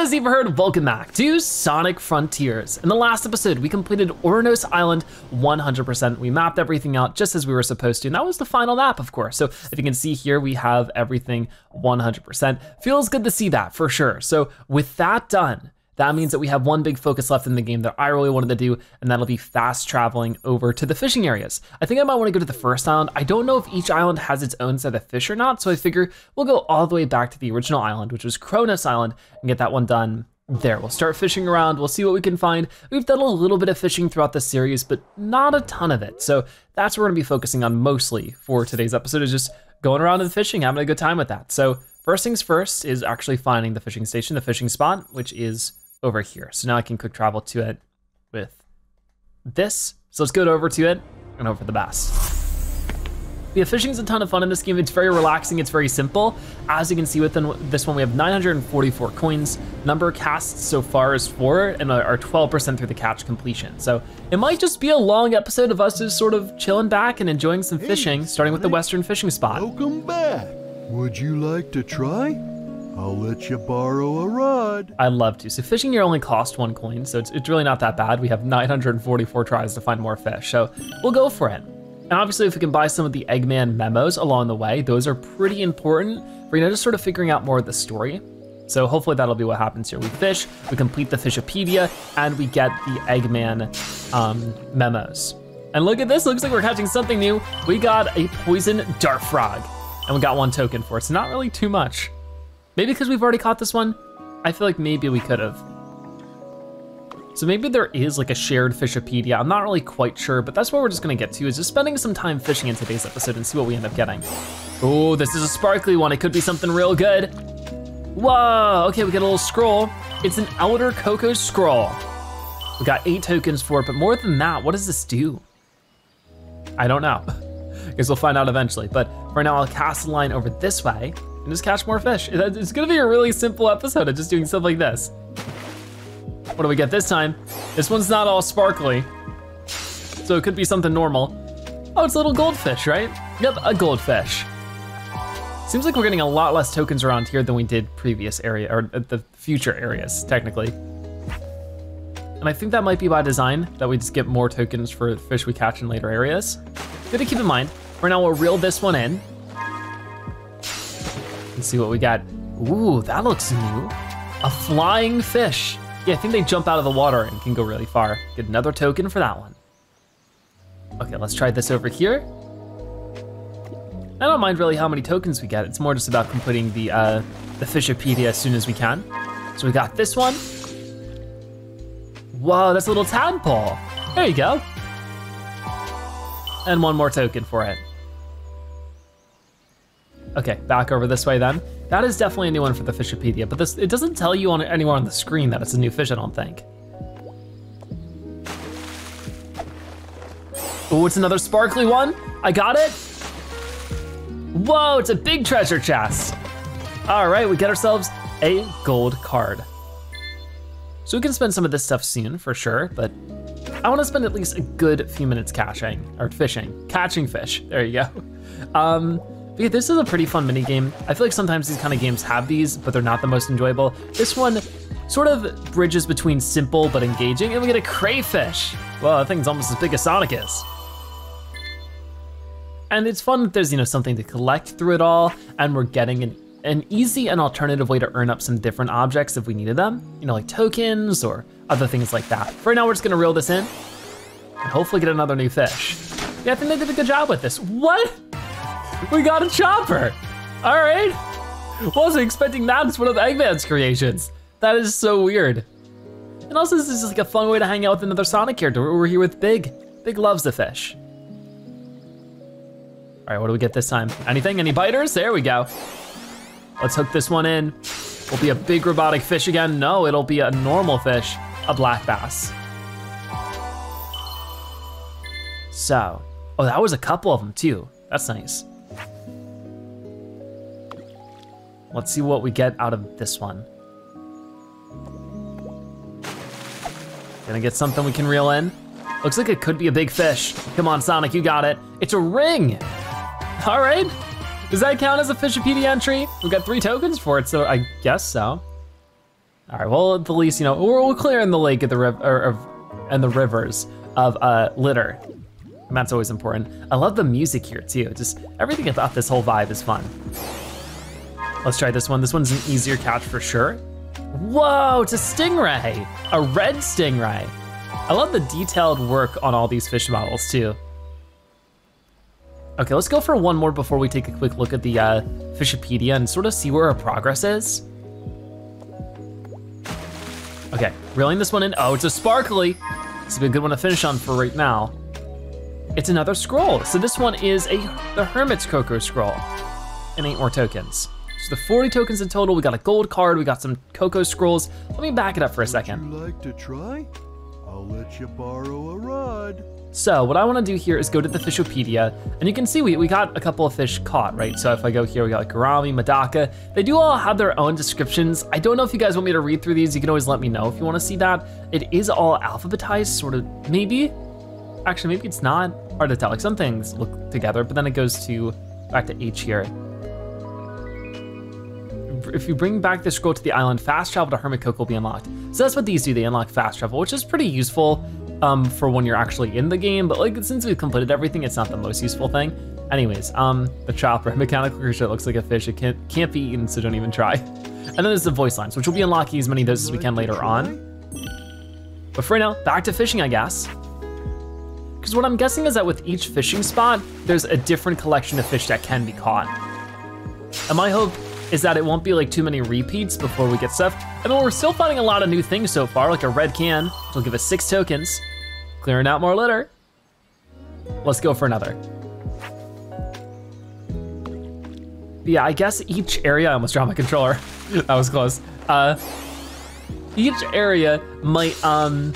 Eva Heard, welcome back to Sonic Frontiers. In the last episode, we completed Ouranos Island 100%. We mapped everything out just as we were supposed to, and that was the final map, of course. So if you can see here, we have everything 100%. Feels good to see that, for sure. So with that done, that means that we have one big focus left in the game that I really wanted to do, and that'll be fast traveling over to the fishing areas. I think I might wanna go to the first island. I don't know if each island has its own set of fish or not, so I figure we'll go all the way back to the original island, which was Kronos Island, and get that one done there. We'll start fishing around, we'll see what we can find. We've done a little bit of fishing throughout the series, but not a ton of it. So that's what we're gonna be focusing on mostly for today's episode is just going around and fishing, having a good time with that. So first things first is actually finding the fishing station, the fishing spot, which is over here. So now I can quick travel to it with this. So let's go over to it and over the bass. Yeah, fishing is a ton of fun in this game. It's very relaxing, it's very simple. As you can see within this one, we have 944 coins. Number casts so far is four and are 12% through the catch completion. So it might just be a long episode of us just sort of chilling back and enjoying some fishing, starting with the Western fishing spot. Welcome back. Would you like to try? I'll let you borrow a rod. I'd love to. So fishing here only cost one coin, so it's, it's really not that bad. We have 944 tries to find more fish, so we'll go for it. And obviously if we can buy some of the Eggman memos along the way, those are pretty important for you know, just sort of figuring out more of the story. So hopefully that'll be what happens here. We fish, we complete the Fishopedia, and we get the Eggman um, memos. And look at this, looks like we're catching something new. We got a poison dart frog, and we got one token for it. So not really too much. Maybe because we've already caught this one, I feel like maybe we could have. So maybe there is like a shared Fishopedia. I'm not really quite sure, but that's what we're just gonna get to is just spending some time fishing in today's episode and see what we end up getting. Oh, this is a sparkly one. It could be something real good. Whoa, okay, we get a little scroll. It's an Elder Koco scroll. We got eight tokens for it, but more than that, what does this do? I don't know. I Guess we'll find out eventually, but for now I'll cast the line over this way and just catch more fish. It's gonna be a really simple episode of just doing stuff like this. What do we get this time? This one's not all sparkly, so it could be something normal. Oh, it's a little goldfish, right? Yep, a goldfish. Seems like we're getting a lot less tokens around here than we did previous area, or uh, the future areas, technically. And I think that might be by design, that we just get more tokens for fish we catch in later areas. Good to keep in mind. For now, we'll reel this one in. See what we got. Ooh, that looks new. A flying fish. Yeah, I think they jump out of the water and can go really far. Get another token for that one. Okay, let's try this over here. I don't mind really how many tokens we get. It's more just about completing the, uh, the Fishopedia as soon as we can. So we got this one. Whoa, that's a little tadpole. There you go. And one more token for it. Okay, back over this way then. That is definitely a new one for the Fishopedia, but this it doesn't tell you on anywhere on the screen that it's a new fish, I don't think. Oh, it's another sparkly one. I got it. Whoa, it's a big treasure chest. All right, we get ourselves a gold card. So we can spend some of this stuff soon for sure, but I wanna spend at least a good few minutes catching, or fishing, catching fish, there you go. Um, but yeah, this is a pretty fun mini game. I feel like sometimes these kind of games have these, but they're not the most enjoyable. This one sort of bridges between simple but engaging, and we get a crayfish. Well, that thing's almost as big as Sonic is. And it's fun that there's, you know, something to collect through it all, and we're getting an, an easy and alternative way to earn up some different objects if we needed them. You know, like tokens or other things like that. For now, we're just gonna reel this in, and hopefully get another new fish. Yeah, I think they did a good job with this. What? We got a chopper. All right. Wasn't expecting that. It's one of Eggman's creations. That is so weird. And also this is just like a fun way to hang out with another Sonic character. We're here with Big. Big loves the fish. All right, what do we get this time? Anything, any biters? There we go. Let's hook this one in. Will be a big robotic fish again? No, it'll be a normal fish, a black bass. So, oh, that was a couple of them too. That's nice. Let's see what we get out of this one. Gonna get something we can reel in. Looks like it could be a big fish. Come on, Sonic, you got it. It's a ring. All right. Does that count as a Fishopedia entry? We got three tokens for it, so I guess so. All right, well, at the least, you know, we're, we're clearing the lake at the river, or, and the rivers of uh, litter. And that's always important. I love the music here too. Just everything about this whole vibe is fun. Let's try this one. This one's an easier catch for sure. Whoa, it's a stingray, a red stingray. I love the detailed work on all these fish models too. Okay, let's go for one more before we take a quick look at the uh, Fishopedia and sort of see where our progress is. Okay, reeling this one in. Oh, it's a sparkly. This would be a good one to finish on for right now. It's another scroll. So this one is a the Hermit's Koco scroll and eight more tokens. The 40 tokens in total, we got a gold card, we got some Koco scrolls. Let me back it up for a second. Would you like to try? I'll let you borrow a rod. So what I wanna do here is go to the Fishopedia, and you can see we, we got a couple of fish caught, right? So if I go here, we got like Gourami, Medaka. They do all have their own descriptions. I don't know if you guys want me to read through these. You can always let me know if you wanna see that. It is all alphabetized, sort of, maybe? Actually, maybe it's not. Hard to tell, like some things look together, but then it goes to, back to H here. If you bring back the scroll to the island, fast travel to Hermit Koco will be unlocked. So that's what these do, they unlock fast travel, which is pretty useful um, for when you're actually in the game, but like since we've completed everything, it's not the most useful thing. Anyways, um, the chopper, mechanical creature looks like a fish, it can't, can't be eaten, so don't even try. And then there's the voice lines, which we'll be unlocking as many of those as we can later on. But for now, back to fishing, I guess. Because what I'm guessing is that with each fishing spot, there's a different collection of fish that can be caught. And my hope is that it won't be like too many repeats before we get stuff. I mean, we're still finding a lot of new things so far, like a red can, which will give us six tokens. Clearing out more litter. Let's go for another. Yeah, I guess each area, I almost dropped my controller. that was close. Uh, each area might um,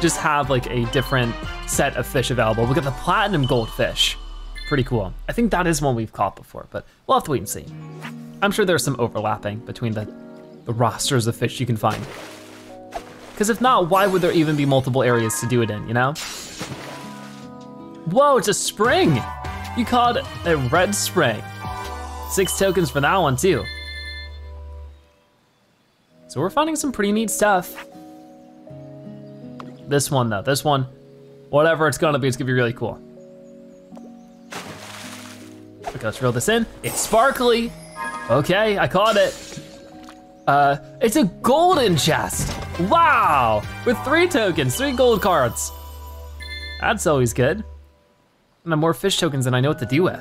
just have like a different set of fish available. We got the platinum goldfish. Pretty cool. I think that is one we've caught before, but we'll have to wait and see. I'm sure there's some overlapping between the, the rosters of fish you can find. Because if not, why would there even be multiple areas to do it in, you know? Whoa, it's a spring! You caught a red spring. Six tokens for that one too. So we're finding some pretty neat stuff. This one though, this one, whatever it's gonna be, it's gonna be really cool. Okay, let's reel this in. It's sparkly. Okay, I caught it. Uh, it's a golden chest. Wow, with three tokens, three gold cards. That's always good. And then more fish tokens than I know what to do with.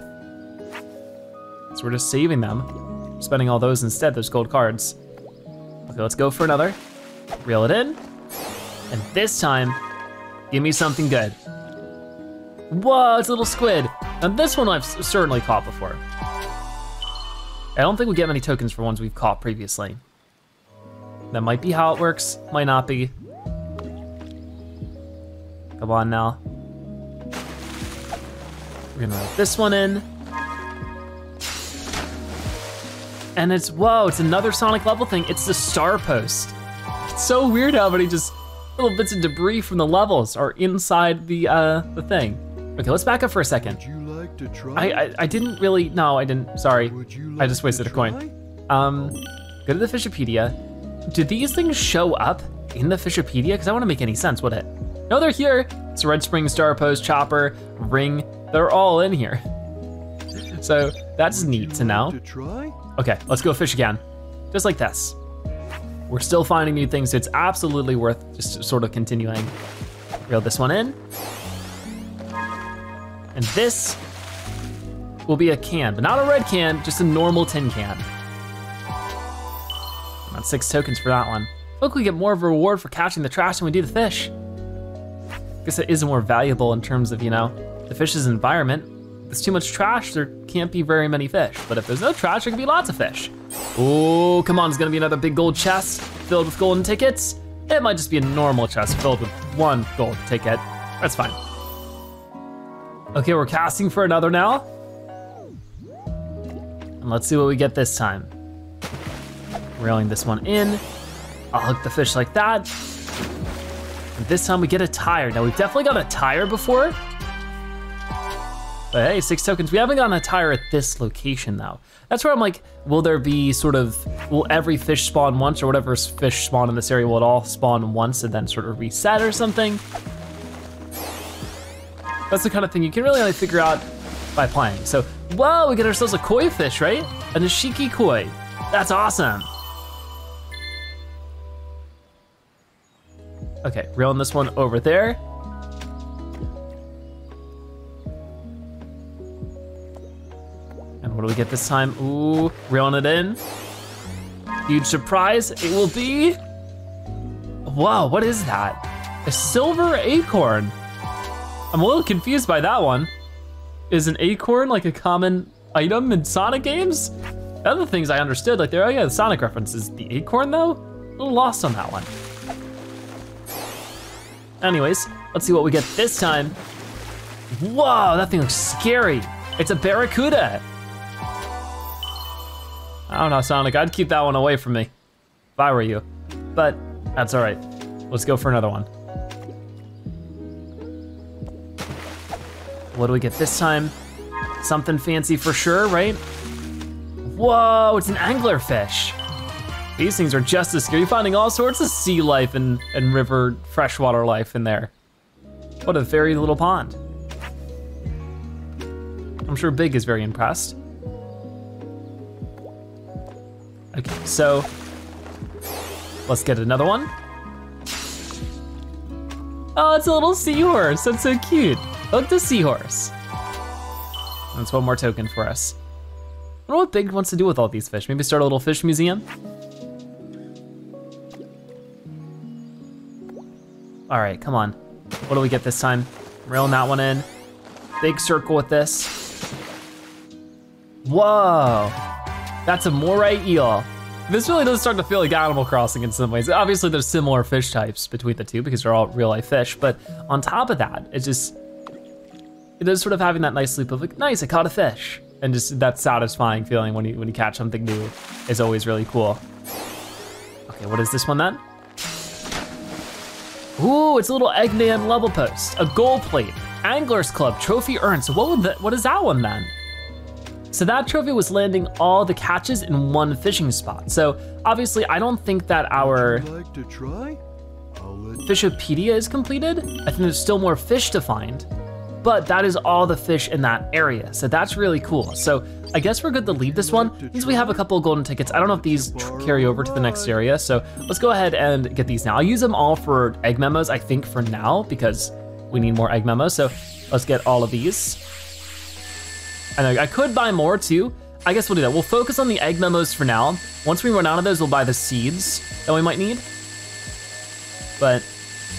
So we're just saving them, spending all those instead, those gold cards. Okay, let's go for another. Reel it in. And this time, give me something good. Whoa, it's a little squid. And this one I've certainly caught before. I don't think we get many tokens for ones we've caught previously. That might be how it works, might not be. Come on now. We're gonna write this one in. And it's, whoa, it's another Sonic level thing. It's the star post. It's so weird how many just little bits of debris from the levels are inside the uh, the thing. Okay, let's back up for a second. Like to try? I, I, I didn't really, no, I didn't, sorry. Would you I just wasted a coin. Um, go to the Fishopedia. Do these things show up in the Fishopedia? Because I want to make any sense, would it? No, they're here. It's Red Spring, Star Post, Chopper, Ring. They're all in here. So that's Would neat to know. like To? Okay, let's go fish again. Just like this. We're still finding new things, so it's absolutely worth just sort of continuing. Reel this one in. And this will be a can, but not a red can, just a normal tin can. About six tokens for that one. Look, we get more of a reward for catching the trash than we do the fish. I Guess it is more valuable in terms of, you know, the fish's environment. If there's too much trash, there can't be very many fish. But if there's no trash, there can be lots of fish. Oh, come on, it's gonna be another big gold chest filled with golden tickets. It might just be a normal chest filled with one gold ticket. That's fine. Okay, we're casting for another now. And let's see what we get this time. Reeling this one in. I'll hook the fish like that. And this time we get a tire. Now we've definitely got a tire before. But hey, six tokens. We haven't gotten a tire at this location though. That's where I'm like, will there be sort of, will every fish spawn once or whatever fish spawn in this area, will it all spawn once and then sort of reset or something? That's the kind of thing you can really only figure out by playing. So, whoa, we get ourselves a koi fish, right? A Nishiki koi. That's awesome. Okay, reeling this one over there. And what do we get this time? Ooh, reeling it in. Huge surprise, it will be, wow, what is that? A silver acorn. I'm a little confused by that one. Is an acorn like a common item in Sonic games? Other things I understood, like there, oh yeah, the Sonic references. The acorn though? A little lost on that one. Anyways, let's see what we get this time. Whoa, that thing looks scary. It's a Barracuda. I don't know, Sonic, I'd keep that one away from me if I were you. But that's all right. Let's go for another one. What do we get this time? Something fancy for sure, right? Whoa, it's an anglerfish. These things are just as scary. You're finding all sorts of sea life and, and river freshwater life in there. What a very little pond. I'm sure Big is very impressed. Okay, so let's get another one. Oh, it's a little seahorse. That's so cute. Look, the seahorse. That's one more token for us. I wonder what Big wants to do with all these fish. Maybe start a little fish museum? All right, come on. What do we get this time? Reeling that one in. Big circle with this. Whoa, that's a moray eel. This really does start to feel like Animal Crossing in some ways. Obviously there's similar fish types between the two because they're all real life fish, but on top of that, it just, it is sort of having that nice loop of like, nice, I caught a fish. And just that satisfying feeling when you, when you catch something new is always really cool. Okay, what is this one then? Ooh, it's a little Eggman level post, a gold plate, Anglers Club trophy earned. So what would that, what is that one then? So that trophy was landing all the catches in one fishing spot. So obviously I don't think that our Like? Fishopedia is completed. I think there's still more fish to find, but that is all the fish in that area. So that's really cool. So I guess we're good to leave this one since we have a couple golden tickets. I don't know if these carry over to the next area. So let's go ahead and get these now. I'll use them all for egg memos, I think for now, because we need more egg memos. So let's get all of these. And I, I could buy more too. I guess we'll do that. We'll focus on the egg memos for now. Once we run out of those, we'll buy the seeds that we might need. But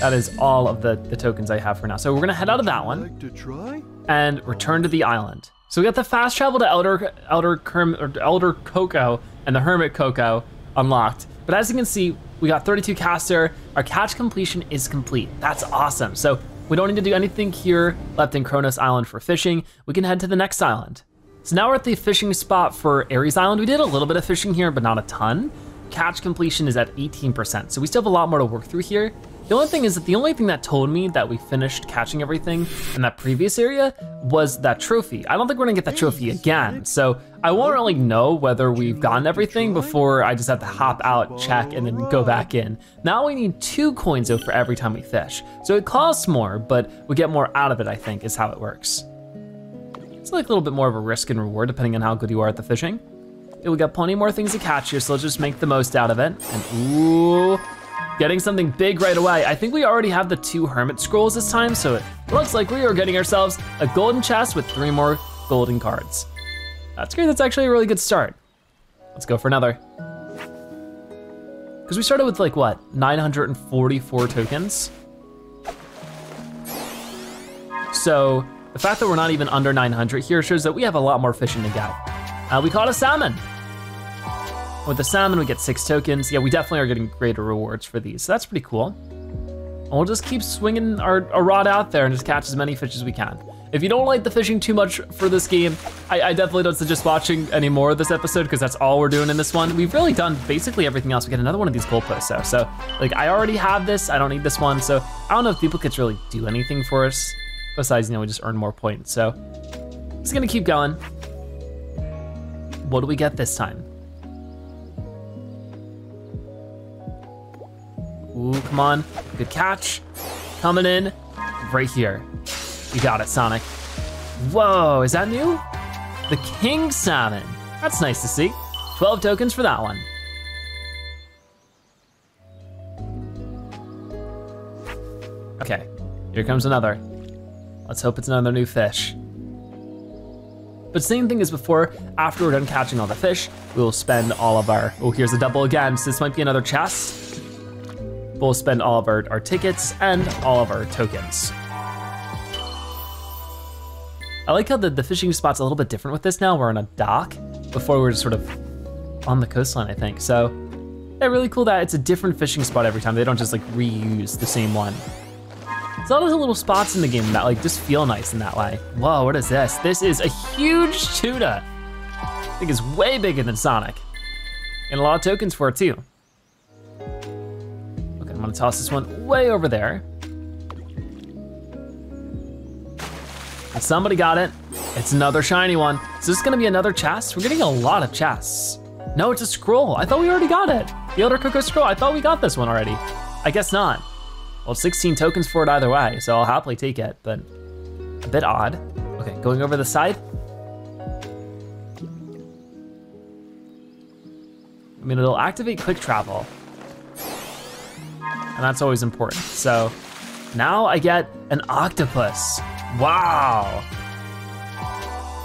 that is all of the, the tokens I have for now. So we're gonna head out of that one like to try? and return to the island. So we got the fast travel to Elder Elder Kerm, or Elder Koco and the Hermit Koco unlocked. But as you can see, we got 32 caster. Our catch completion is complete. That's awesome. So we don't need to do anything here left in Kronos Island for fishing. We can head to the next island. So now we're at the fishing spot for Ares Island. We did a little bit of fishing here, but not a ton. Catch completion is at 18%, so we still have a lot more to work through here. The only thing is that the only thing that told me that we finished catching everything in that previous area was that trophy. I don't think we're gonna get that trophy again, so I won't really know whether we've gotten everything before I just have to hop out, check, and then go back in. Now we need two coins though for every time we fish. So it costs more, but we get more out of it, I think, is how it works. It's like a little bit more of a risk and reward depending on how good you are at the fishing. We got plenty more things to catch here, so let's just make the most out of it. And ooh, getting something big right away. I think we already have the two Hermit Scrolls this time, so it looks like we are getting ourselves a golden chest with three more golden cards. That's great, that's actually a really good start. Let's go for another. Because we started with like what, 944 tokens? So the fact that we're not even under 900 here shows that we have a lot more fishing to get. Uh, we caught a salmon. With the salmon, we get six tokens. Yeah, we definitely are getting greater rewards for these. So that's pretty cool. And we'll just keep swinging our, our rod out there and just catch as many fish as we can. If you don't like the fishing too much for this game, I, I definitely don't suggest watching any more of this episode because that's all we're doing in this one. We've really done basically everything else. We get another one of these goalposts though. So like I already have this, I don't need this one. So I don't know if duplicates really do anything for us besides, you know, we just earn more points. So Just gonna keep going. What do we get this time? Ooh, come on, good catch. Coming in, right here. You got it, Sonic. Whoa, is that new? The King Salmon. That's nice to see. 12 tokens for that one. Okay, here comes another. Let's hope it's another new fish. But same thing as before, after we're done catching all the fish, we will spend all of our, oh, here's a double again, so this might be another chest. We'll spend all of our, our tickets and all of our tokens. I like how the, the fishing spot's a little bit different with this now. We're on a dock. Before we were sort of on the coastline, I think. So, yeah, really cool that it's a different fishing spot every time. They don't just like reuse the same one. There's all those little spots in the game that like just feel nice in that way. Whoa, what is this? This is a huge tuna. I think it's way bigger than Sonic. And a lot of tokens for it too. I'm gonna toss this one way over there. And somebody got it. It's another shiny one. Is this gonna be another chest? We're getting a lot of chests. No, it's a scroll. I thought we already got it. The Elder Koco scroll, I thought we got this one already. I guess not. Well, 16 tokens for it either way, so I'll happily take it, but a bit odd. Okay, going over the side. I mean, it'll activate quick travel. And that's always important. So now I get an octopus. Wow.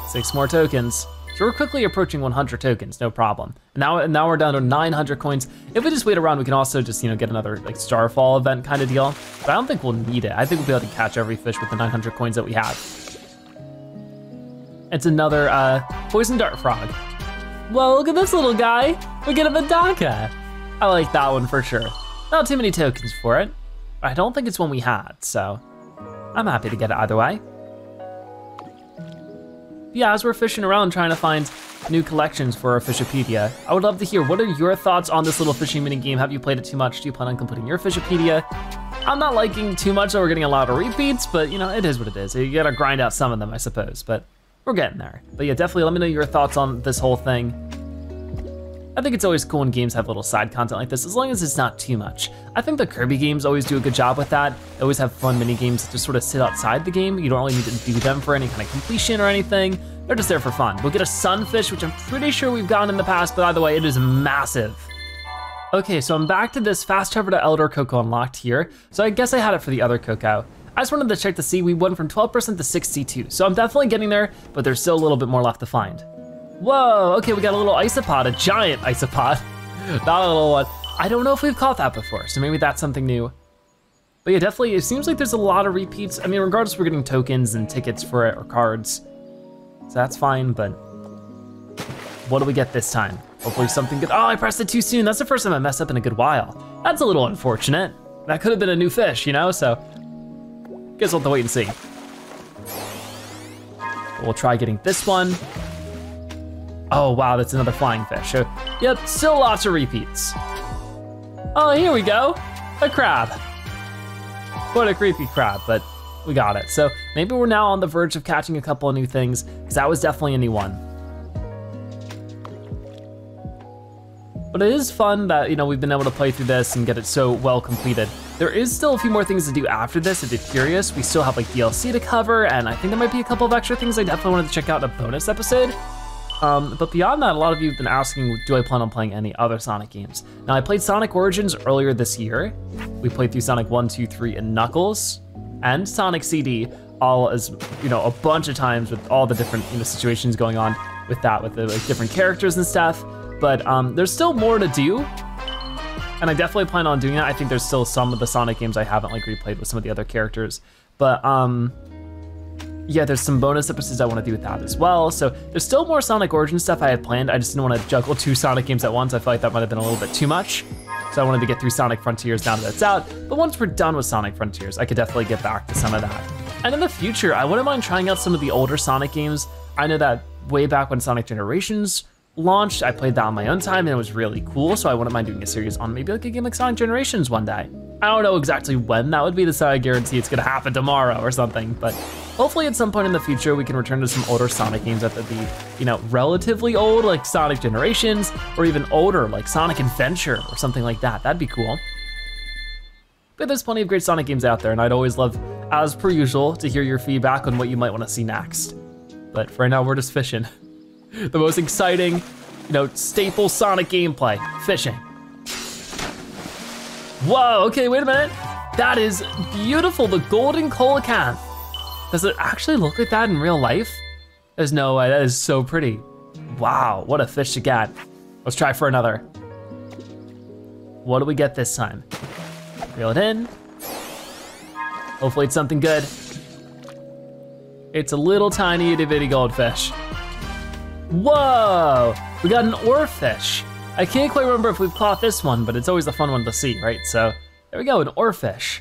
Six more tokens. So we're quickly approaching 100 tokens, no problem. Now, now we're down to 900 coins. If we just wait around, we can also just, you know, get another like Starfall event kind of deal. But I don't think we'll need it. I think we'll be able to catch every fish with the 900 coins that we have. It's another uh, Poison Dart Frog. Well, look at this little guy. We get a Medaka. I like that one for sure. Not too many tokens for it. I don't think it's one we had, so I'm happy to get it either way yeah, as we're fishing around trying to find new collections for our Fishopedia, I would love to hear what are your thoughts on this little fishing mini game? Have you played it too much? Do you plan on completing your Fishopedia? I'm not liking too much that we're getting a lot of repeats, but you know, it is what it is. You gotta grind out some of them, I suppose, but we're getting there. But yeah, definitely let me know your thoughts on this whole thing. I think it's always cool when games have little side content like this, as long as it's not too much. I think the Kirby games always do a good job with that. They always have fun mini games that just sort of sit outside the game. You don't really need to do them for any kind of completion or anything. They're just there for fun. We'll get a sunfish, which I'm pretty sure we've gotten in the past, but either way, it is massive. Okay, so I'm back to this fast travel to Elder Koco unlocked here. So I guess I had it for the other Koco. I just wanted to check to see we went from 12% to 62. So I'm definitely getting there, but there's still a little bit more left to find. Whoa, okay, we got a little isopod, a giant isopod. Not a little one. I don't know if we've caught that before, so maybe that's something new. But yeah, definitely, it seems like there's a lot of repeats. I mean, regardless, we're getting tokens and tickets for it or cards. So that's fine, but what do we get this time? Hopefully something good. Oh, I pressed it too soon. That's the first time I messed up in a good while. That's a little unfortunate. That could have been a new fish, you know, so guess we'll have to wait and see. We'll try getting this one. Oh, wow, that's another flying fish. Yep, still lots of repeats. Oh, here we go, a crab. What a creepy crab, but we got it. So maybe we're now on the verge of catching a couple of new things, because that was definitely a new one. But it is fun that, you know, we've been able to play through this and get it so well completed. There is still a few more things to do after this if you're curious. We still have like DLC to cover, and I think there might be a couple of extra things I definitely wanted to check out in a bonus episode. Um, but beyond that, a lot of you have been asking, do I plan on playing any other Sonic games? Now, I played Sonic Origins earlier this year. We played through Sonic 1, 2, 3, and Knuckles, and Sonic CD, all as, you know, a bunch of times with all the different, you know, situations going on with that, with the like, different characters and stuff. But um, there's still more to do, and I definitely plan on doing that. I think there's still some of the Sonic games I haven't like replayed with some of the other characters. But um, yeah, there's some bonus episodes I want to do with that as well. So there's still more Sonic Origin stuff I had planned. I just didn't want to juggle two Sonic games at once. I felt like that might have been a little bit too much. So I wanted to get through Sonic Frontiers now that it's out. But once we're done with Sonic Frontiers, I could definitely get back to some of that. And in the future, I wouldn't mind trying out some of the older Sonic games. I know that way back when Sonic Generations launched, I played that on my own time and it was really cool. So I wouldn't mind doing a series on maybe like a game like Sonic Generations one day. I don't know exactly when that would be, so I guarantee it's gonna happen tomorrow or something, but hopefully at some point in the future we can return to some older Sonic games that would be, you know, relatively old, like Sonic Generations, or even older, like Sonic Adventure or something like that. That'd be cool. But there's plenty of great Sonic games out there, and I'd always love, as per usual, to hear your feedback on what you might want to see next. But for right now, we're just fishing. the most exciting, you know, staple Sonic gameplay, fishing. Whoa, okay, wait a minute. That is beautiful, the golden coelacanth. Does it actually look like that in real life? There's no way, that is so pretty. Wow, what a fish to get. Let's try for another. What do we get this time? Reel it in. Hopefully it's something good. It's a little tiny itty bitty goldfish. Whoa, we got an oarfish. I can't quite remember if we've caught this one, but it's always a fun one to see, right? So there we go, an oarfish.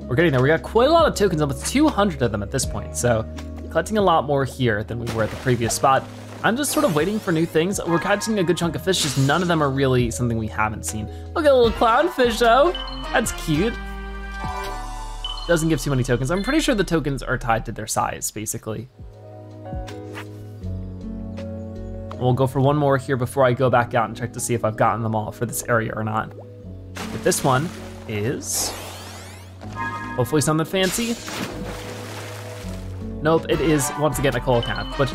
We're getting there. We got quite a lot of tokens, almost 200 of them at this point. So collecting a lot more here than we were at the previous spot. I'm just sort of waiting for new things. We're catching a good chunk of fish, just none of them are really something we haven't seen. Look at a little clownfish though. That's cute. Doesn't give too many tokens. I'm pretty sure the tokens are tied to their size, basically. We'll go for one more here before I go back out and check to see if I've gotten them all for this area or not. But this one is hopefully something fancy. Nope, it is once again a coelacanth, which,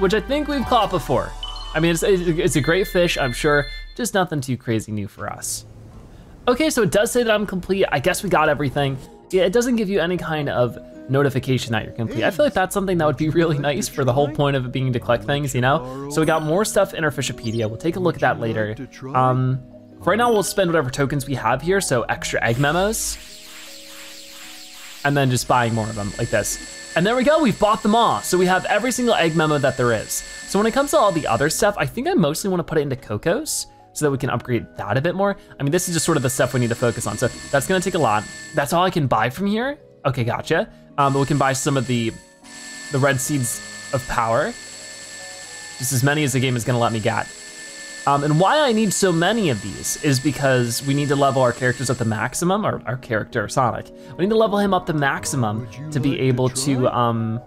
which I think we've caught before. I mean, it's, it's a great fish, I'm sure, just nothing too crazy new for us. Okay, so it does say that I'm complete. I guess we got everything. Yeah, it doesn't give you any kind of notification that you're complete. I feel like that's something that would be really nice for the whole point of it being to collect things, you know? So we got more stuff in our Fishopedia. We'll take a look at that later. Um, right now, we'll spend whatever tokens we have here, so extra egg memos. And then just buying more of them like this. And there we go, we've bought them all. So we have every single egg memo that there is. So when it comes to all the other stuff, I think I mostly wanna put it into Kocos so that we can upgrade that a bit more. I mean, this is just sort of the stuff we need to focus on. So that's gonna take a lot. That's all I can buy from here? Okay, gotcha. Um, but we can buy some of the, the red seeds of power. Just as many as the game is gonna let me get. Um, and why I need so many of these is because we need to level our characters up the maximum, or our character, Sonic. We need to level him up to maximum to be able to, to um,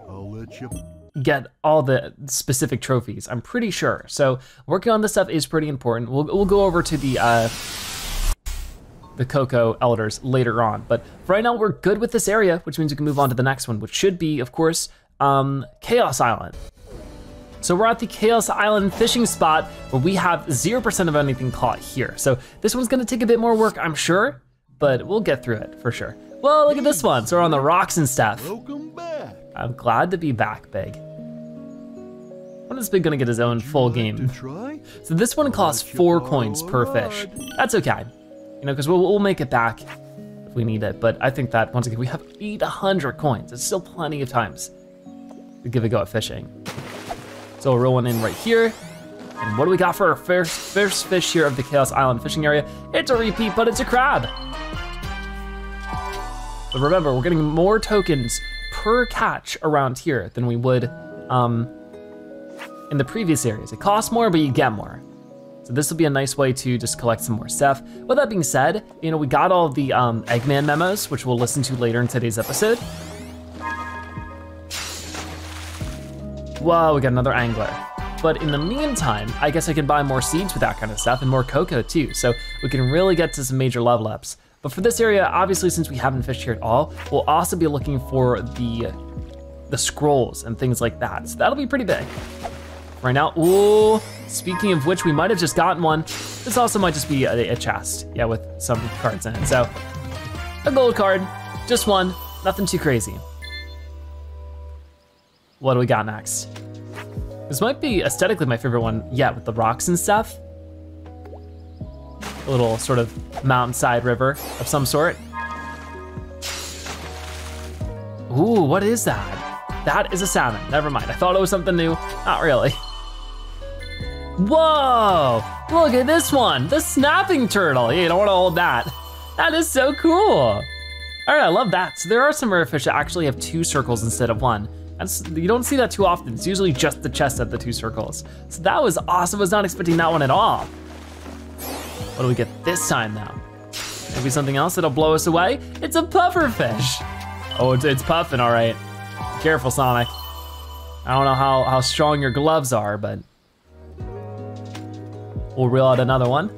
get all the specific trophies, I'm pretty sure. So working on this stuff is pretty important. We'll, we'll go over to the, uh, the Koco Elders later on. But for right now, we're good with this area, which means we can move on to the next one, which should be, of course, um, Chaos Island. So we're at the Chaos Island fishing spot where we have 0% of anything caught here. So this one's gonna take a bit more work, I'm sure, but we'll get through it for sure. Well, look at this one. So we're on the rocks and stuff. Welcome back. I'm glad to be back, Big. When is Big gonna get his own full game? So this one costs four coins per fish. That's okay you know, because we'll, we'll make it back if we need it. But I think that once again, we have 800 coins. It's still plenty of times to give a go at fishing. So we'll roll one in right here. And what do we got for our first, first fish here of the Chaos Island fishing area? It's a repeat, but it's a crab. But remember, we're getting more tokens per catch around here than we would um, in the previous areas. It costs more, but you get more. This will be a nice way to just collect some more stuff. With that being said, you know, we got all the um, Eggman memos, which we'll listen to later in today's episode. Whoa, we got another angler. But in the meantime, I guess I can buy more seeds with that kind of stuff and more Koco too, so we can really get to some major level ups. But for this area, obviously since we haven't fished here at all, we'll also be looking for the, the scrolls and things like that. So that'll be pretty big. Right now, ooh, Speaking of which, we might have just gotten one. This also might just be a, a chest, yeah, with some cards in it. So, a gold card, just one, nothing too crazy. What do we got next? This might be aesthetically my favorite one yet with the rocks and stuff. A little sort of mountainside river of some sort. Ooh, what is that? That is a salmon, never mind. I thought it was something new, not really. Whoa, look at this one, the snapping turtle. You don't wanna hold that. That is so cool. All right, I love that. So there are some rare fish that actually have two circles instead of one. That's, you don't see that too often. It's usually just the chest at the two circles. So that was awesome. I was not expecting that one at all. What do we get this time though? Maybe something else that'll blow us away? It's a pufferfish. Oh, it's, it's puffing, all right. Careful, Sonic. I don't know how, how strong your gloves are, but we'll reel out another one.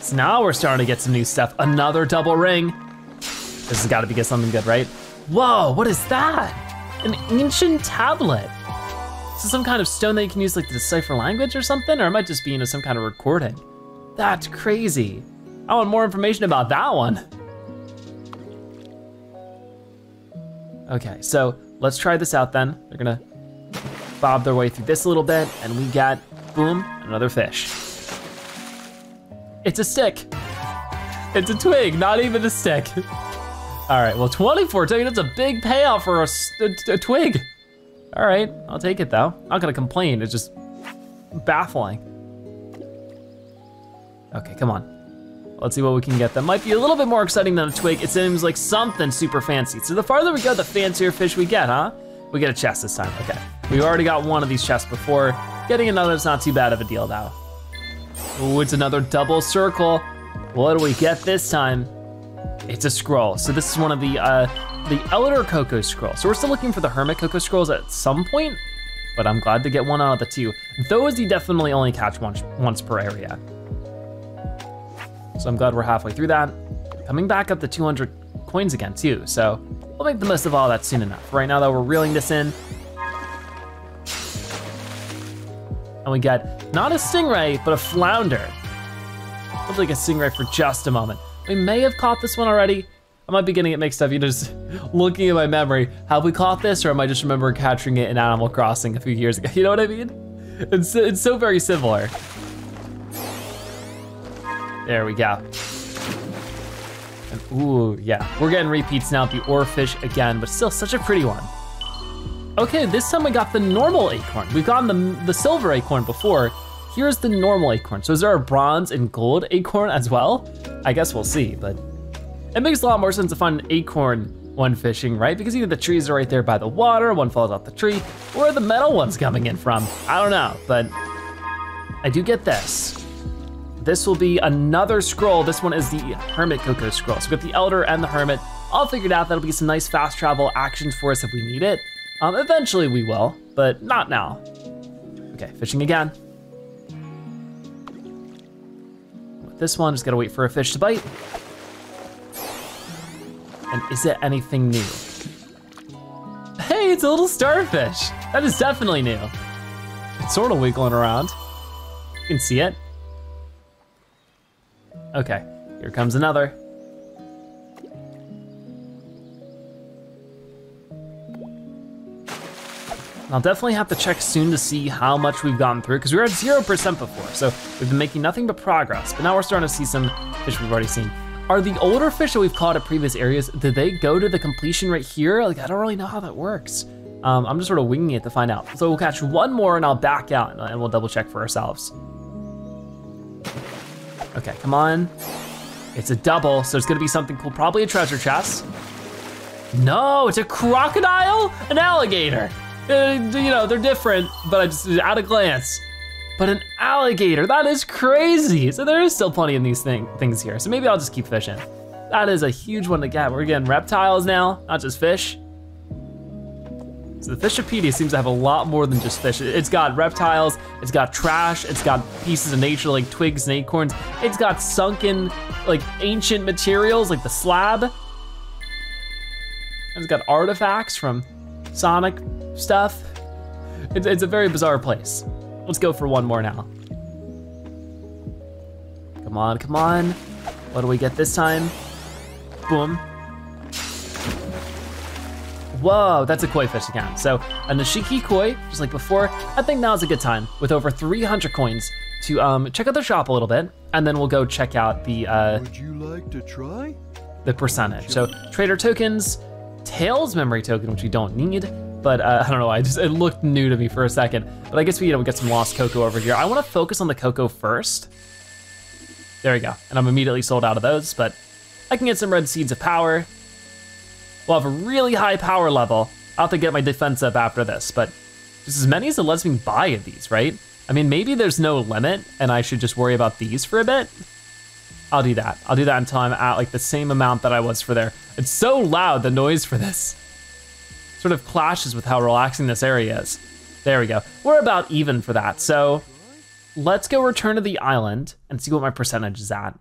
So now we're starting to get some new stuff. Another double ring. This has gotta be get something good, right? Whoa, what is that? An ancient tablet. Is some kind of stone that you can use like to decipher language or something? Or it might just be, you know, some kind of recording. That's crazy. I want more information about that one. Okay, so let's try this out then. They're gonna bob their way through this a little bit and we got, boom, another fish. It's a stick. It's a twig, not even a stick. All right, well 24 twig, that's a big payoff for a, a, a twig. All right, I'll take it though. I'm Not gonna complain, it's just baffling. Okay, come on. Let's see what we can get. That might be a little bit more exciting than a twig. It seems like something super fancy. So the farther we go, the fancier fish we get, huh? We get a chest this time, okay. We already got one of these chests before. Getting another is not too bad of a deal though. Ooh, it's another double circle. What do we get this time? It's a scroll. So this is one of the uh, the Elder Koco scrolls. So we're still looking for the Hermit Koco scrolls at some point, but I'm glad to get one out of the two. Those you definitely only catch once, once per area. So I'm glad we're halfway through that. Coming back up to 200 coins again too, so we'll make the most of all that soon enough. Right now though, we're reeling this in. And we get not a stingray, but a flounder. Looks like a stingray for just a moment. We may have caught this one already. I might be getting it mixed up. You know, just looking at my memory. Have we caught this or am I just remember catching it in Animal Crossing a few years ago? You know what I mean? It's, it's so very similar. There we go. Ooh, yeah. We're getting repeats now, the oarfish again, but still such a pretty one. Okay, this time we got the normal acorn. We've gotten the, the silver acorn before. Here's the normal acorn. So is there a bronze and gold acorn as well? I guess we'll see, but it makes a lot more sense to find an acorn when fishing, right? Because either the trees are right there by the water, one falls off the tree, or the metal one's coming in from. I don't know, but I do get this. This will be another scroll. This one is the Hermit Koco scroll. So we got the Elder and the Hermit all figured out. That'll be some nice fast travel actions for us if we need it. Um, eventually we will, but not now. Okay, fishing again. With this one, just gotta wait for a fish to bite. And is it anything new? Hey, it's a little starfish. That is definitely new. It's sort of wiggling around. You can see it. Okay, here comes another. I'll definitely have to check soon to see how much we've gotten through because we were at 0% before. So we've been making nothing but progress, but now we're starting to see some fish we've already seen. Are the older fish that we've caught at previous areas, did they go to the completion right here? Like, I don't really know how that works. Um, I'm just sort of winging it to find out. So we'll catch one more and I'll back out and we'll double check for ourselves. Okay, come on. It's a double, so it's gonna be something cool, probably a treasure chest. No, it's a crocodile, an alligator. Uh, you know, they're different, but I just, at a glance. But an alligator, that is crazy. So there is still plenty of these thing, things here. So maybe I'll just keep fishing. That is a huge one to get. We're getting reptiles now, not just fish. So the Fishopedia seems to have a lot more than just fish. It's got reptiles, it's got trash, it's got pieces of nature like twigs and acorns. It's got sunken, like ancient materials like the slab. And it's got artifacts from Sonic stuff. It's, it's a very bizarre place. Let's go for one more now. Come on, come on. What do we get this time? Boom. Whoa, that's a koi fish again. So a Nishiki koi, just like before, I think now's a good time with over 300 coins to um, check out the shop a little bit, and then we'll go check out the uh, Would you like to try? the percentage. So trader tokens, tails memory token, which we don't need, but uh, I don't know, I just, it looked new to me for a second. But I guess we, you know, we got some lost Koco over here. I wanna focus on the Koco first. There we go, and I'm immediately sold out of those, but I can get some red seeds of power. We'll have a really high power level. I'll have to get my defense up after this, but just as many as it lets me buy of these, right? I mean, maybe there's no limit and I should just worry about these for a bit. I'll do that. I'll do that until I'm at like the same amount that I was for there. It's so loud, the noise for this. Sort of clashes with how relaxing this area is. There we go. We're about even for that. So let's go return to the island and see what my percentage is at.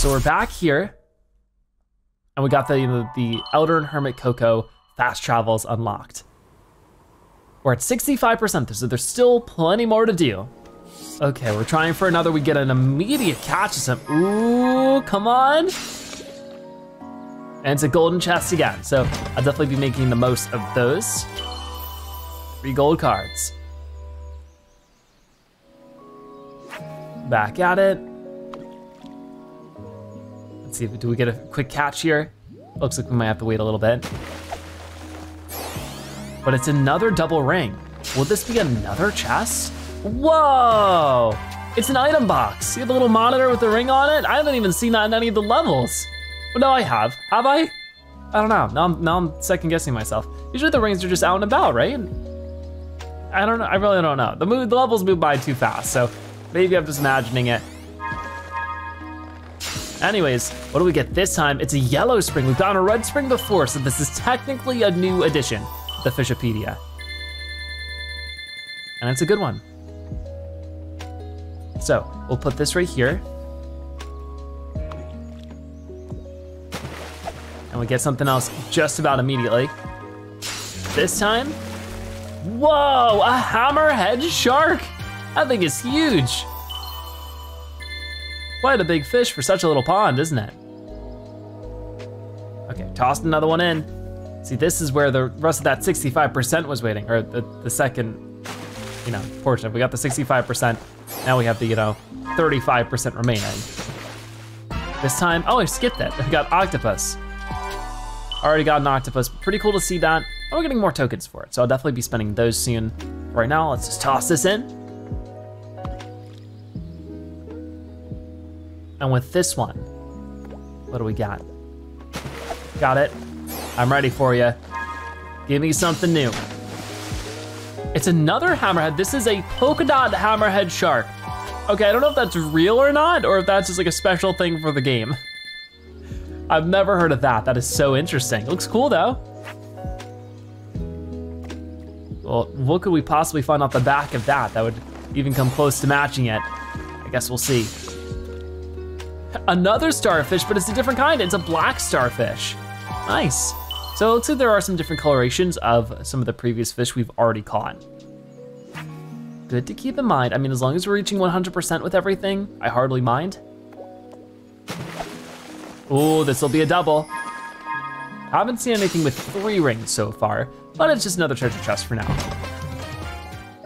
So we're back here and we got the, you know, the Elder and Hermit Koco fast travels unlocked. We're at 65%, so there's still plenty more to do. Okay, we're trying for another. We get an immediate catch of some, ooh, come on. And it's a golden chest again, so I'll definitely be making the most of those. Three gold cards. Back at it. See, do we get a quick catch here? Looks like we might have to wait a little bit. But it's another double ring. Will this be another chest? Whoa! It's an item box. You have a little monitor with a ring on it? I haven't even seen that in any of the levels. Well, no, I have. Have I? I don't know. Now I'm, now I'm second guessing myself. Usually the rings are just out and about, right? I don't know. I really don't know. The, move, the levels move by too fast, so maybe I'm just imagining it. Anyways, what do we get this time? It's a yellow spring. We've gotten a red spring before, so this is technically a new addition, the Fishopedia. And it's a good one. So, we'll put this right here. And we get something else just about immediately. This time, whoa, a hammerhead shark. That thing is huge. Quite a big fish for such a little pond, isn't it? Okay, tossed another one in. See, this is where the rest of that 65% was waiting, or the, the second, you know, portion. We got the 65%, now we have the, you know, 35% remaining. This time, oh, I skipped it. I got octopus. Already got an octopus, pretty cool to see that. And we're getting more tokens for it, so I'll definitely be spending those soon. Right now, let's just toss this in. And with this one, what do we got? Got it. I'm ready for you. Give me something new. It's another hammerhead. This is a polka dot hammerhead shark. Okay, I don't know if that's real or not, or if that's just like a special thing for the game. I've never heard of that. That is so interesting. looks cool though. Well, what could we possibly find off the back of that that would even come close to matching it? I guess we'll see. Another starfish, but it's a different kind. It's a black starfish. Nice. So it looks like there are some different colorations of some of the previous fish we've already caught. Good to keep in mind. I mean, as long as we're reaching 100% with everything, I hardly mind. Oh, this will be a double. Haven't seen anything with three rings so far, but it's just another treasure chest for now.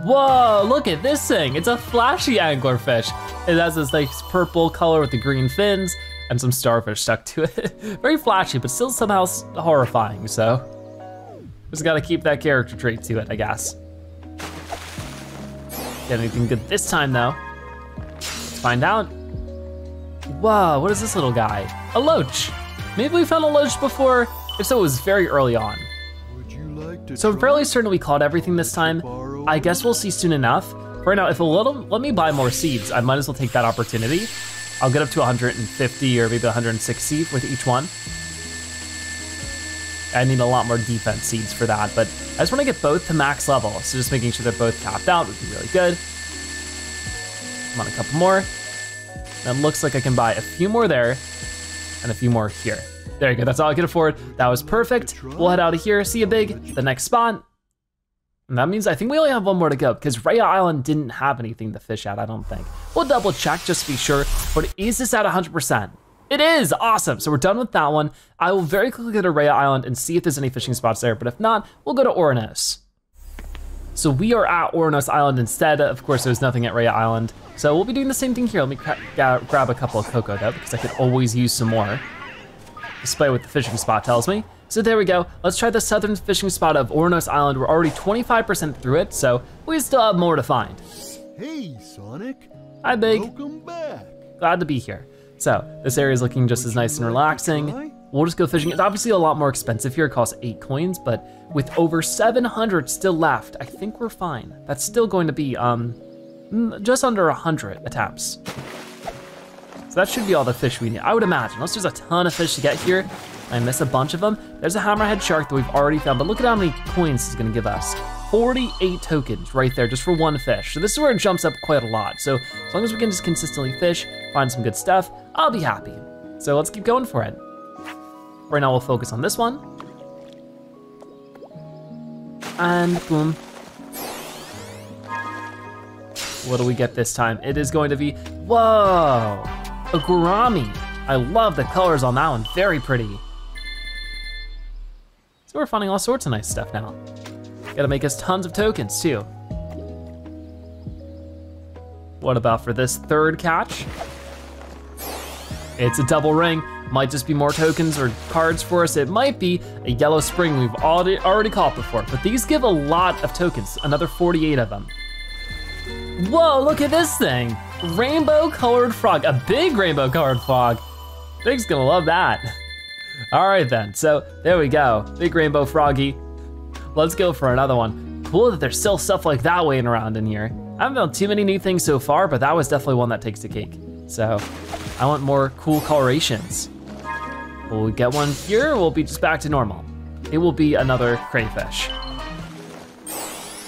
Whoa, look at this thing. It's a flashy anglerfish. It has this like purple color with the green fins and some starfish stuck to it. Very flashy, but still somehow horrifying, so. Just gotta keep that character trait to it, I guess. Get anything good this time though. Let's find out. Whoa, what is this little guy? A loach. Maybe we found a loach before. If so, it was very early on. Like so I'm fairly certain we caught everything this time. I guess we'll see soon enough. Right now, if a little, let, me buy more seeds, I might as well take that opportunity. I'll get up to 150 or maybe 160 with each one. I need a lot more defense seeds for that, but I just wanna get both to max level. So just making sure they're both capped out would be really good. Come on, a couple more. That looks like I can buy a few more there and a few more here. There you go, that's all I can afford. That was perfect. We'll head out of here, see you big, the next spot. And that means I think we only have one more to go because Rhea Island didn't have anything to fish at, I don't think. We'll double check just to be sure, but is this at 100%? It is, awesome. So we're done with that one. I will very quickly go to Rhea Island and see if there's any fishing spots there, but if not, we'll go to Ouranos. So we are at Ouranos Island instead. Of course, there's nothing at Rhea Island. So we'll be doing the same thing here. Let me grab a couple of Koco though, because I could always use some more. Display what the fishing spot tells me. So there we go. Let's try the southern fishing spot of Ouranos Island. We're already 25% through it, so we still have more to find. Hey, Sonic. Hi, Big. Welcome back. Glad to be here. So this area is looking just as nice and relaxing. we'll just go fishing. It's obviously a lot more expensive here, it costs eight coins, but with over 700 still left, I think we're fine. That's still going to be um, just under 100 attempts. So that should be all the fish we need, I would imagine, unless there's a ton of fish to get here. I miss a bunch of them. There's a hammerhead shark that we've already found, but look at how many coins it's gonna give us. 48 tokens right there just for one fish. So this is where it jumps up quite a lot. So as long as we can just consistently fish, find some good stuff, I'll be happy. So let's keep going for it. Right now we'll focus on this one. And boom. What do we get this time? It is going to be, whoa, a gourami. I love the colors on that one, very pretty. So we're finding all sorts of nice stuff now. Gotta make us tons of tokens too. What about for this third catch? It's a double ring. Might just be more tokens or cards for us. It might be a yellow spring we've already, already caught before, but these give a lot of tokens, another 48 of them. Whoa, look at this thing. Rainbow colored frog, a big rainbow colored frog. Big's gonna love that. All right then, so there we go. Big rainbow froggy. Let's go for another one. Cool that there's still stuff like that waiting around in here. I haven't found too many new things so far, but that was definitely one that takes the cake. So I want more cool colorations. We'll get one here, we'll be just back to normal. It will be another crayfish.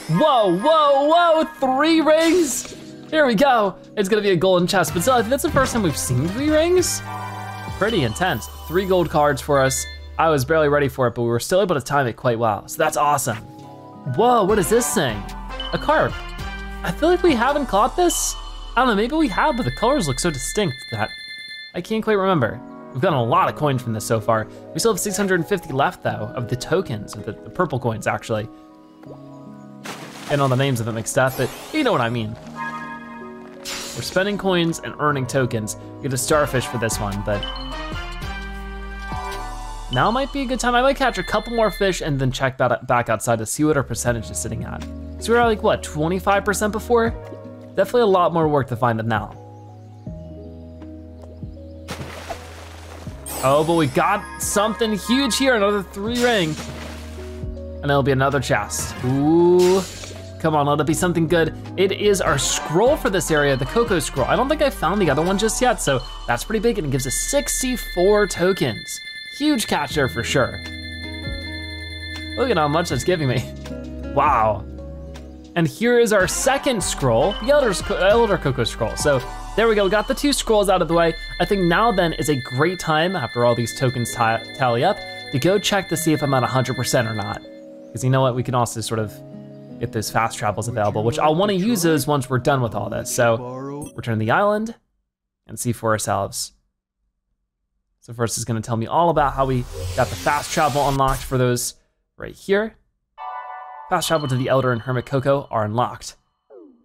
Whoa, whoa, whoa, three rings? Here we go. It's gonna be a golden chest, but still, I think that's the first time we've seen three rings. Pretty intense. Three gold cards for us. I was barely ready for it, but we were still able to time it quite well. So that's awesome. Whoa, what is this thing? A carp. I feel like we haven't caught this. I don't know, maybe we have, but the colors look so distinct that I can't quite remember. We've gotten a lot of coins from this so far. We still have 650 left though, of the tokens, of the, the purple coins actually. And all the names of them mixed up, but you know what I mean. We're spending coins and earning tokens. Get a starfish for this one, but now might be a good time. I might catch a couple more fish and then check back outside to see what our percentage is sitting at. So we are like, what, 25% before? Definitely a lot more work to find them now. Oh, but we got something huge here, another three ring. And it'll be another chest. Ooh, come on, let it be something good. It is our scroll for this area, the Koco Scroll. I don't think I found the other one just yet, so that's pretty big and it gives us 64 tokens. Huge catch there for sure. Look at how much that's giving me. Wow. And here is our second scroll, the Elder, uh, Elder Koco Scroll. So there we go, got the two scrolls out of the way. I think now then is a great time, after all these tokens tally up, to go check to see if I'm at 100% or not. Because you know what, we can also sort of get those fast travels available, which I'll wanna use those once we're done with all this. So return to the island and see for ourselves. So first is gonna tell me all about how we got the fast travel unlocked for those right here. Fast travel to the Elder and Hermit Koco are unlocked.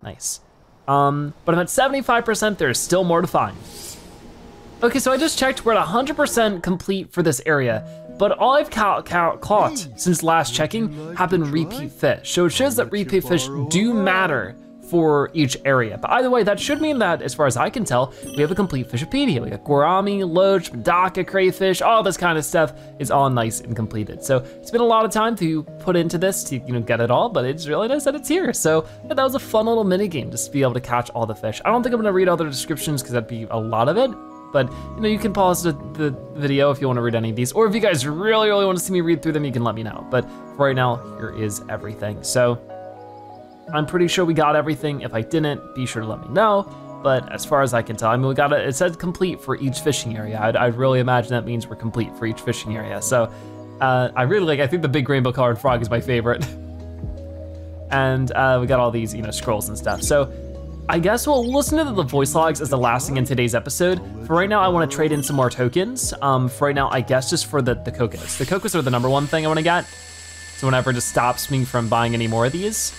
Nice. Um, but I'm at 75%, there's still more to find. Okay, so I just checked, we're at 100% complete for this area, but all I've ca ca caught since last checking have been repeat fish. So it shows that repeat fish do matter for each area. But either way, that should mean that, as far as I can tell, we have a complete Fishopedia. We got Gourami, Loach, Medaka, Crayfish, all this kind of stuff is all nice and completed. So it's been a lot of time to put into this to you know get it all, but it's really nice that it's here. So yeah, that was a fun little mini game just to be able to catch all the fish. I don't think I'm gonna read all the descriptions because that'd be a lot of it, but you know, you can pause the, the, video if you wanna read any of these, or if you guys really, really wanna see me read through them, you can let me know. But for right now, here is everything. So I'm pretty sure we got everything. If I didn't, be sure to let me know. But as far as I can tell, I mean, we got it, it said complete for each fishing area. I'd, I'd, really imagine that means we're complete for each fishing area. So uh, I really like, I think the big rainbow colored frog is my favorite. and uh, we got all these, you know, scrolls and stuff. So I guess we'll listen to the voice logs as the last thing in today's episode. For right now, I wanna trade in some more tokens. Um, for right now, I guess just for the, the Kocos. The Kocos are the number one thing I wanna get. So whenever it just stops me from buying any more of these.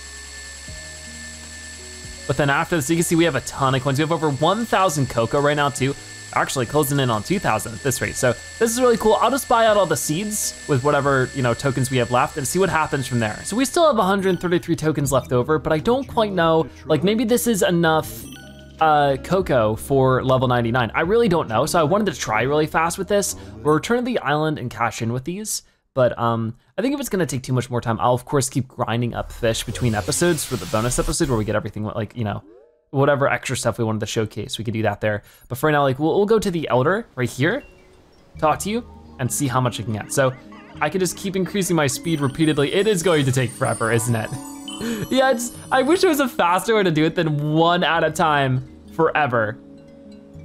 But then after this, you can see we have a ton of coins. We have over 1,000 Koco right now too. Actually closing in on 2,000 at this rate. So this is really cool. I'll just buy out all the seeds with whatever you know tokens we have left and see what happens from there. So we still have 133 tokens left over, but I don't quite know, like maybe this is enough uh, Koco for level 99? I really don't know, so I wanted to try really fast with this. We'll return to the island and cash in with these, but um, I think if it's gonna take too much more time, I'll of course keep grinding up fish between episodes for the bonus episode where we get everything like, you know, whatever extra stuff we wanted to showcase, we could do that there. But for now, like we'll, we'll go to the Elder right here, talk to you, and see how much I can get. So I can just keep increasing my speed repeatedly. It is going to take forever, isn't it? yeah, I wish there was a faster way to do it than one at a time forever.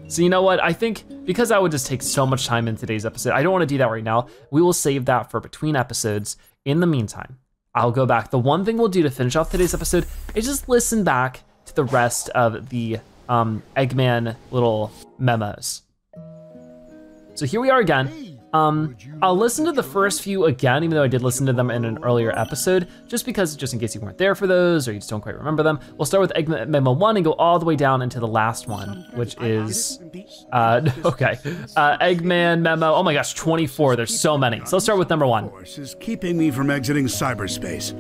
So you know what, I think because that would just take so much time in today's episode, I don't wanna do that right now. We will save that for between episodes. In the meantime, I'll go back. The one thing we'll do to finish off today's episode is just listen back to the rest of the um, Eggman little memos. So here we are again. Um, I'll listen to the first few again, even though I did listen to them in an earlier episode, just because, just in case you weren't there for those or you just don't quite remember them. We'll start with Eggman Memo 1 and go all the way down into the last one, which is, uh, okay, uh, Eggman Memo, oh my gosh, 24, there's so many. So let's start with number one. Is keeping me from exiting cyberspace.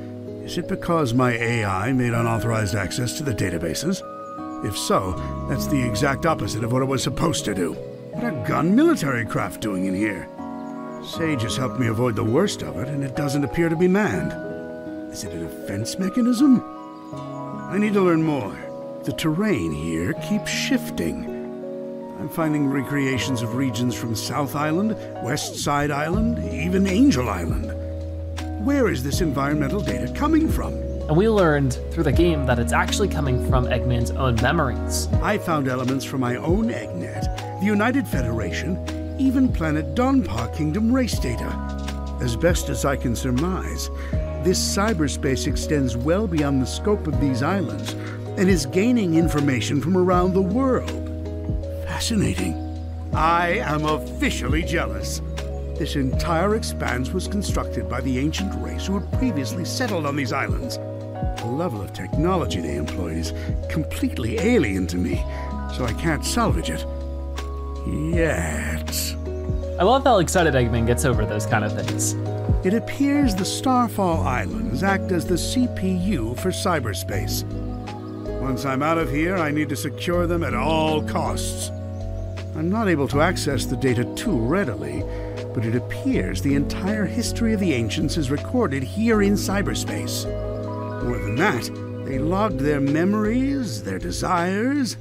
Is it because my AI made unauthorized access to the databases? If so, that's the exact opposite of what it was supposed to do. What are gun military craft doing in here? Sage has helped me avoid the worst of it, and it doesn't appear to be manned. Is it a defense mechanism? I need to learn more. The terrain here keeps shifting. I'm finding recreations of regions from South Island, West Side Island, even Angel Island. Where is this environmental data coming from? And we learned through the game that it's actually coming from Eggman's own memories. I found elements from my own Eggnet, the United Federation, even planet Donpa Kingdom race data. As best as I can surmise, this cyberspace extends well beyond the scope of these islands and is gaining information from around the world. Fascinating. I am officially jealous. This entire expanse was constructed by the ancient race who had previously settled on these islands. The level of technology they employ is completely alien to me, so I can't salvage it. Yet. I love how excited Eggman gets over those kind of things. It appears the Starfall Islands act as the CPU for cyberspace. Once I'm out of here, I need to secure them at all costs. I'm not able to access the data too readily, but it appears the entire history of the ancients is recorded here in cyberspace. More than that, they logged their memories, their desires.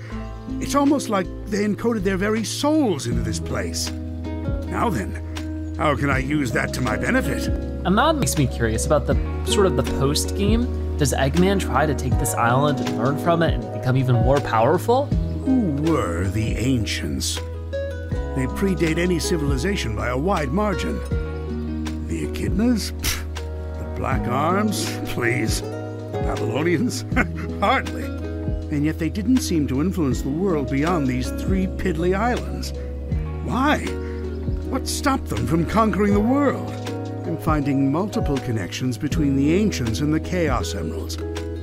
It's almost like they encoded their very souls into this place. Now then, how can I use that to my benefit? That makes me curious about the sort of the post game. Does Eggman try to take this island and learn from it and become even more powerful? Who were the ancients? They predate any civilization by a wide margin. The Echidnas? Pfft. The Black Arms? Please. The Babylonians? Hardly. And yet they didn't seem to influence the world beyond these three piddly islands. Why? What stopped them from conquering the world? I'm finding multiple connections between the ancients and the Chaos Emeralds.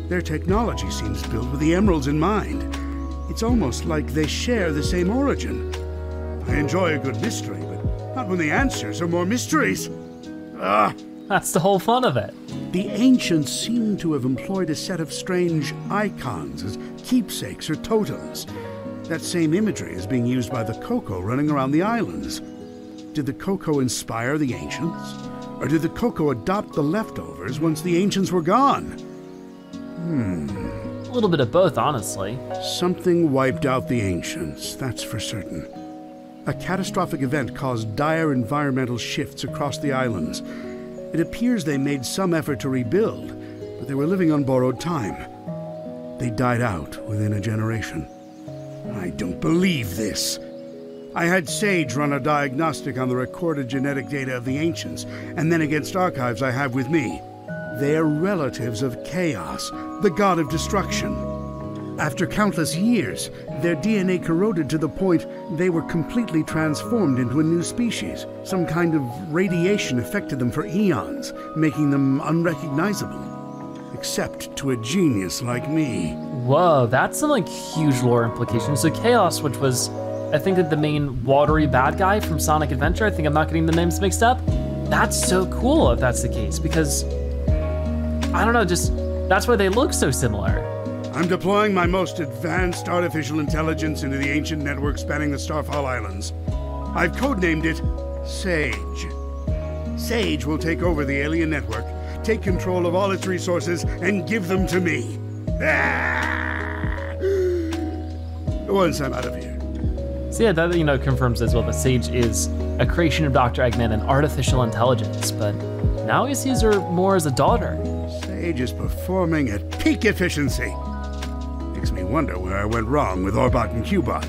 Their technology seems built with the emeralds in mind. It's almost like they share the same origin. I enjoy a good mystery, but not when the answers are more mysteries. Ah! That's the whole fun of it. The ancients seem to have employed a set of strange icons as keepsakes or totems. That same imagery is being used by the Koco running around the islands. Did the Koco inspire the ancients? Or did the Koco adopt the leftovers once the ancients were gone? Hmm. A little bit of both, honestly. Something wiped out the ancients, that's for certain. A catastrophic event caused dire environmental shifts across the islands. It appears they made some effort to rebuild, but they were living on borrowed time. They died out within a generation. I don't believe this. I had Sage run a diagnostic on the recorded genetic data of the ancients, and then against archives I have with me. They're relatives of Chaos, the god of destruction. After countless years, their DNA corroded to the point they were completely transformed into a new species. Some kind of radiation affected them for eons, making them unrecognizable. Except to a genius like me. Whoa, that's some like huge lore implications. So Chaos, which was, I think, that the main watery bad guy from Sonic Adventure. I think I'm not getting the names mixed up. That's so cool if that's the case, because I don't know, just that's why they look so similar. I'm deploying my most advanced artificial intelligence into the ancient network spanning the Starfall Islands. I've codenamed it Sage. Sage will take over the alien network, take control of all its resources, and give them to me. Ah! Once I'm out of here. So yeah, that you know confirms as well that Sage is a creation of Dr. Eggman and artificial intelligence, but now he sees her more as a daughter. Sage is performing at peak efficiency. Makes me wonder where I went wrong with Orbot and Cubot.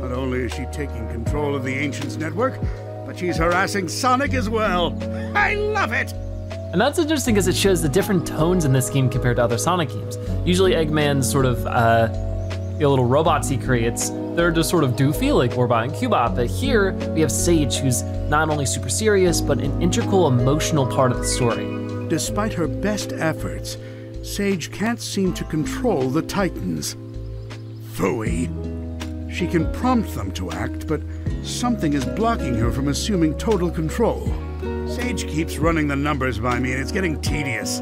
Not only is she taking control of the Ancients network, but she's harassing Sonic as well. I love it! And that's interesting because it shows the different tones in this game compared to other Sonic games. Usually Eggman's sort of uh, little robots he creates, they're just sort of doofy like Orbot and Cubot, but here we have Sage who's not only super serious, but an integral emotional part of the story. Despite her best efforts, Sage can't seem to control the Titans. Phooey. She can prompt them to act, but something is blocking her from assuming total control. Sage keeps running the numbers by me, and it's getting tedious.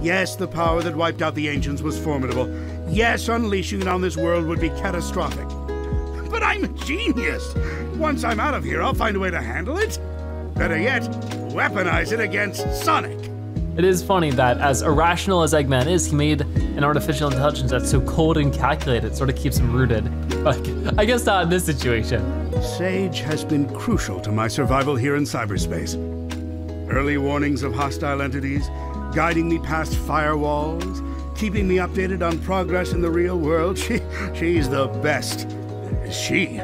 Yes, the power that wiped out the Ancients was formidable. Yes, unleashing it on this world would be catastrophic. But I'm a genius! Once I'm out of here, I'll find a way to handle it. Better yet, weaponize it against Sonic. It is funny that as irrational as Eggman is, he made an artificial intelligence that's so cold and calculated, sort of keeps him rooted. Like, I guess not in this situation. Sage has been crucial to my survival here in cyberspace. Early warnings of hostile entities, guiding me past firewalls, keeping me updated on progress in the real world. She, she's the best. She,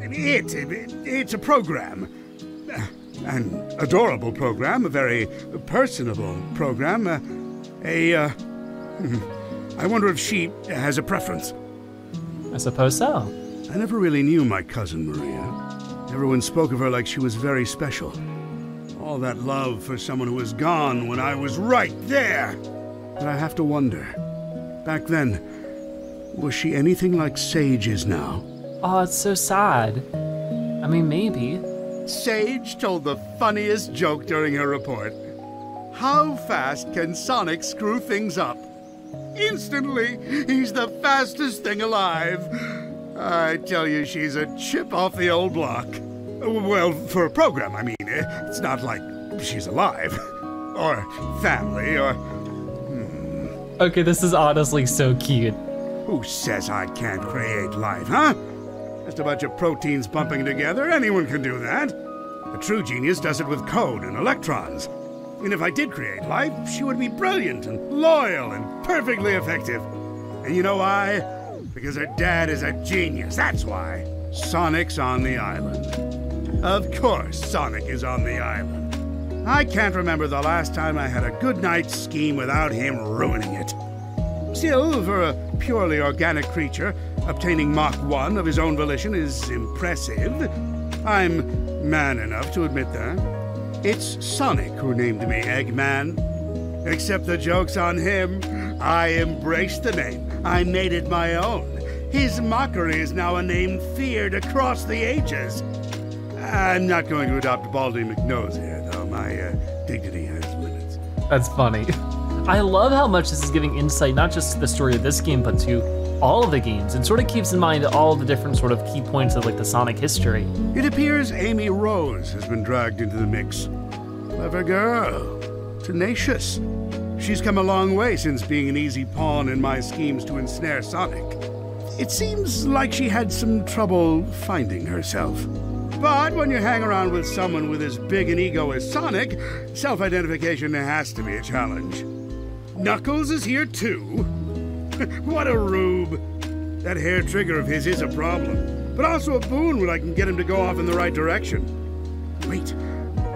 it, it it's a program. An adorable program, a very personable program. Uh, a, uh, I wonder if she has a preference. I suppose so. I never really knew my cousin Maria. Everyone spoke of her like she was very special. All that love for someone who was gone when I was right there. But I have to wonder. Back then, was she anything like Sage is now? Oh, it's so sad. I mean, maybe. Sage told the funniest joke during her report. How fast can Sonic screw things up? Instantly, he's the fastest thing alive. I tell you, she's a chip off the old block. Well, for a program, I mean. It's not like she's alive. or family, or. Hmm. Okay, this is honestly so cute. Who says I can't create life, huh? Just a bunch of proteins bumping together. Anyone can do that. A true genius does it with code and electrons. And if I did create life, she would be brilliant and loyal and perfectly effective. And you know why? Because her dad is a genius, that's why. Sonic's on the island. Of course, Sonic is on the island. I can't remember the last time I had a good night's scheme without him ruining it. Still, for a purely organic creature, obtaining Mach 1 of his own volition is impressive. I'm man enough to admit that. It's Sonic who named me Eggman. Except the joke's on him. I embraced the name. I made it my own. His mockery is now a name feared across the ages. I'm not going to adopt Baldy McNose here, though. My uh, dignity has limits. That's funny. I love how much this is giving insight, not just to the story of this game, but to all of the games, and sort of keeps in mind all the different sort of key points of like the Sonic history. It appears Amy Rose has been dragged into the mix. Clever girl. Tenacious. She's come a long way since being an easy pawn in my schemes to ensnare Sonic. It seems like she had some trouble finding herself. But when you hang around with someone with as big an ego as Sonic, self identification has to be a challenge. Knuckles is here too. what a rube. That hair trigger of his is a problem, but also a boon when I can get him to go off in the right direction. Wait,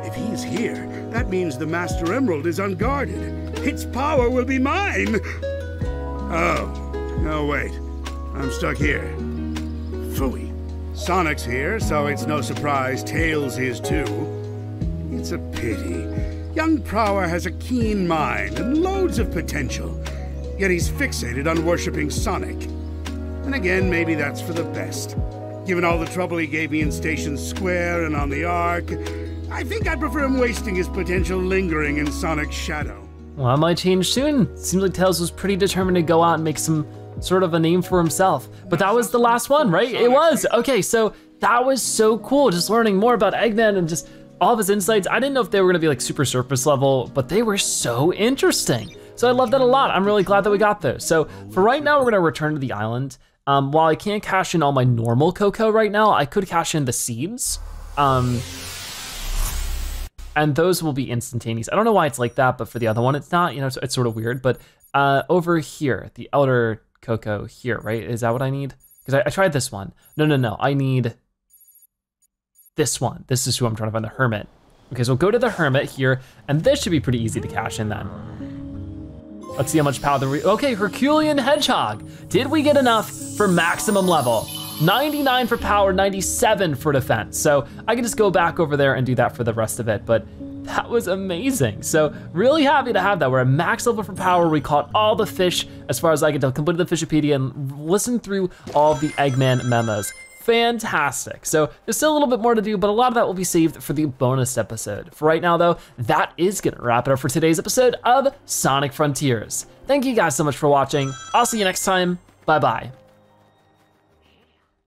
if he's here, that means the Master Emerald is unguarded. Its power will be mine. Oh, no, wait. I'm stuck here. Phooey. Sonic's here, so it's no surprise Tails is too. It's a pity. Young Prower has a keen mind and loads of potential, yet he's fixated on worshipping Sonic. And again, maybe that's for the best. Given all the trouble he gave me in Station Square and on the Ark, I think I'd prefer him wasting his potential lingering in Sonic's shadow. Well, that might change soon. Seems like Tails was pretty determined to go out and make some sort of a name for himself. But that was the last one, right? It was. Okay, so that was so cool. Just learning more about Eggman and just all of his insights. I didn't know if they were gonna be like super surface level, but they were so interesting. So I love that a lot. I'm really glad that we got those. So for right now, we're gonna return to the island. Um, while I can't cash in all my normal Koco right now, I could cash in the seeds. Um, and those will be instantaneous. I don't know why it's like that, but for the other one, it's not, you know, it's, it's sort of weird. But uh, over here, the Elder Koco here, right? Is that what I need? Because I, I tried this one. No, no, no, I need this one. This is who I'm trying to find, the Hermit. Okay, so we'll go to the Hermit here, and this should be pretty easy to cash in then. Let's see how much power we, okay, Herculean Hedgehog. Did we get enough for maximum level? 99 for power, 97 for defense. So I can just go back over there and do that for the rest of it, but that was amazing. So really happy to have that. We're at max level for power. We caught all the fish as far as I can tell, completed the Fishopedia and listened through all the Eggman memos. Fantastic. So there's still a little bit more to do, but a lot of that will be saved for the bonus episode. For right now though, that is gonna wrap it up for today's episode of Sonic Frontiers. Thank you guys so much for watching. I'll see you next time. Bye-bye.